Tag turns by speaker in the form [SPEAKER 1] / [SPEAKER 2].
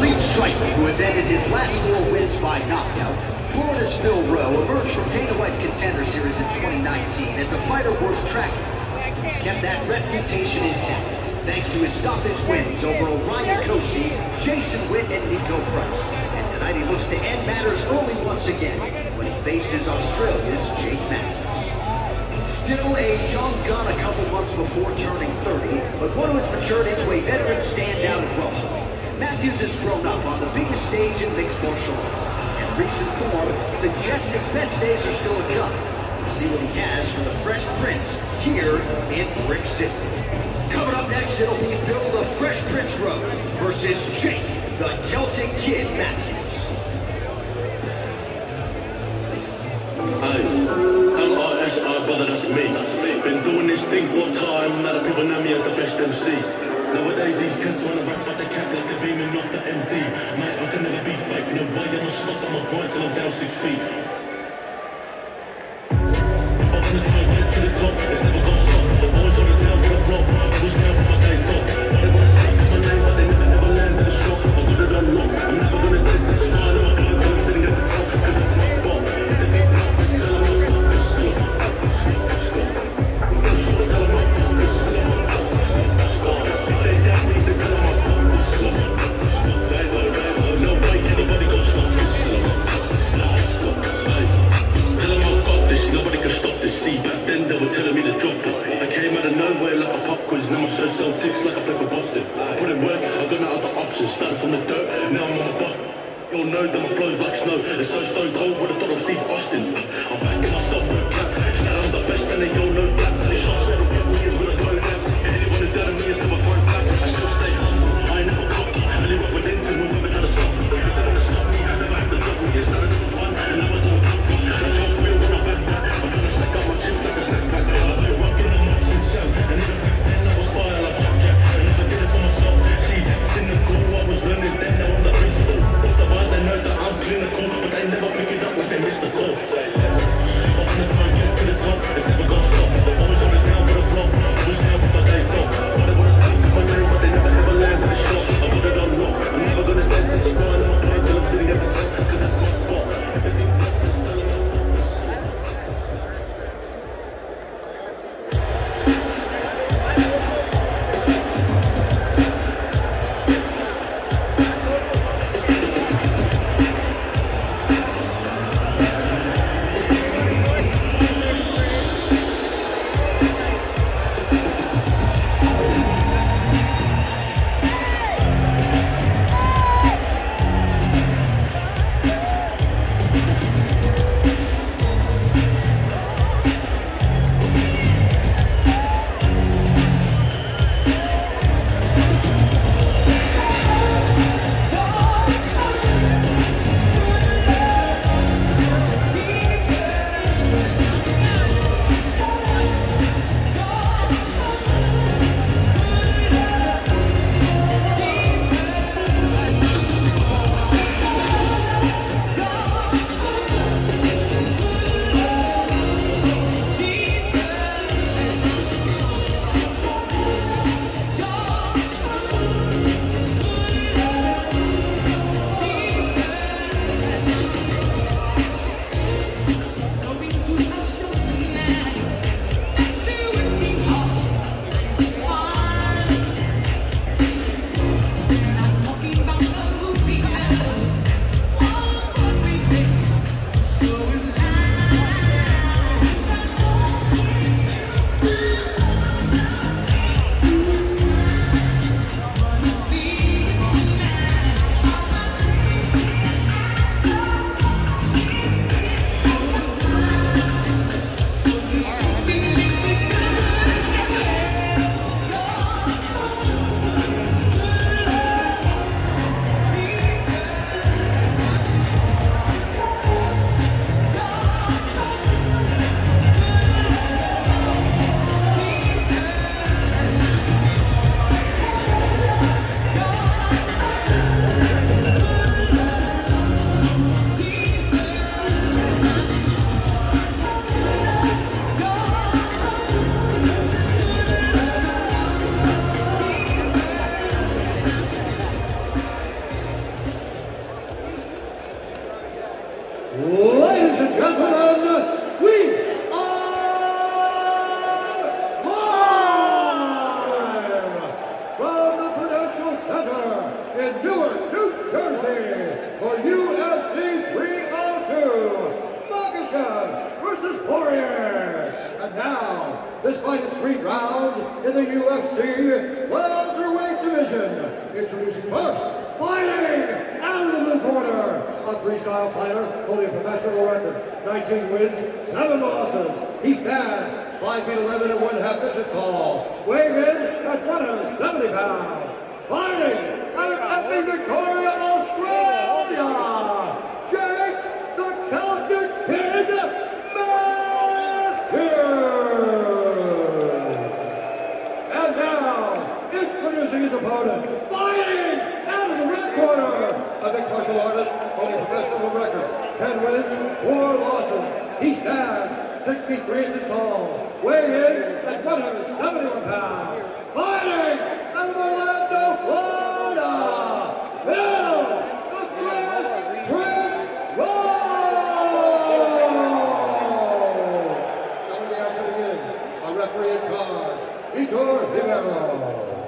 [SPEAKER 1] Whiteley, who has ended his last four wins by knockout, Florida's Phil Rowe emerged from Dana White's Contender Series in 2019 as a fighter worth tracking. He's kept that reputation intact thanks to his stoppage wins over Orion Cosce, Jason Witt, and Niko Price. And tonight he looks to end matters early once again when he faces Australia's Jake Matthews. Still a young gun a couple months before turning 30, but one who has matured into a veteran standout at welterweight. Matthews has grown up on the biggest stage in mixed martial arts, and recent form suggests his best days are still to come. See what he has from the Fresh Prince here in Brick City. Coming up next, it'll be Phil the Fresh Prince Rowe versus Jake the Celtic Kid Matthews.
[SPEAKER 2] Hey, tell RSI, brother, that's me. Been doing this thing for a time, now the people know me as the best MC. These cats wanna rap, but they cap like they're beaming off the MD. Mate, I can never be fake, no way, I'm a stop, I'm a grind till I'm down six feet. Know that my flow's like snow. It's so stone cold, would have thought I'm Steve Austin. I'm backing myself
[SPEAKER 3] in the UFC welterweight division. Introducing first, fighting out of the blue corner, a freestyle fighter holding a professional record, 19 wins, 7 losses. He stands 5 feet 11 and 1 half inches tall, weighing in at 170 pounds. Fighting out of Epping, Victoria, Australia, Jake the Celtic Kid Matthews. And now, introducing his opponent, fighting out of the red corner, a mixed martial artist holding a professional 10 wins, 4 losses. He stands 6 feet 3 inches tall, weighing in at 171 pounds. Fighting out of Orlando, Florida, Phil the Fresh Prince Rowe. Now when the action begins, a referee in charge, Vitor Rivero.